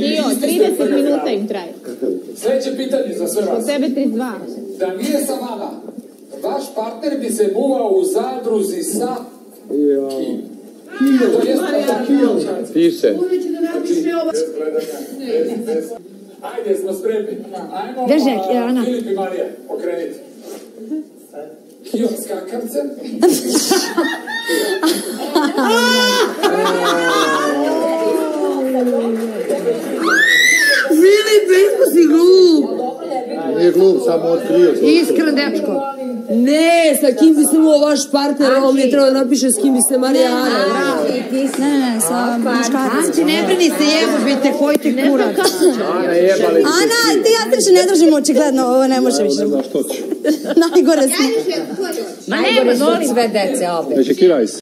Kio, 30 minuta im traje. Sljedeće pitanje za sve vas. Tebe 32. Da nije sa vama, vaš partner bi se muvao u zadruzi sa kim? To jest sa kim? Piše. Ajde, smo spremni. Ajmo, Ana. Filip i Marija, okrenite. Kio skakavcem. Filipe, isko si glup. Nije glup, samo otkrio. Iskren dečko. Ne, sa kim bi se mu vaš partner, ovo mi je trebalo da napiše s kim bi se Marijana. Ne, ne, ne, sa muškarcem. Anci, ne brini se jebo, bite, koji ti kurac. Ana jebali se Ana, ti ja se ne držimo očigledno, ovo ne može više. Znaš što ću. Najgore smo. Ma molim. Sve dece, obe. Već je kiraj se.